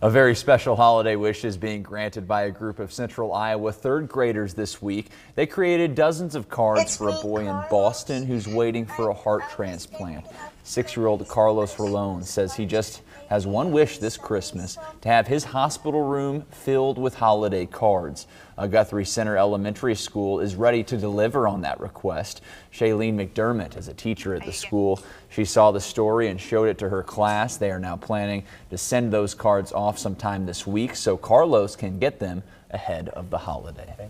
A very special holiday wish is being granted by a group of Central Iowa third graders this week. They created dozens of cards for a boy in Boston who's waiting for a heart transplant. Six-year-old Carlos Rolón says he just has one wish this Christmas to have his hospital room filled with holiday cards. A Guthrie Center Elementary School is ready to deliver on that request. Shailene McDermott is a teacher at the school. She saw the story and showed it to her class. They are now planning to send those cards off sometime this week so Carlos can get them ahead of the holiday.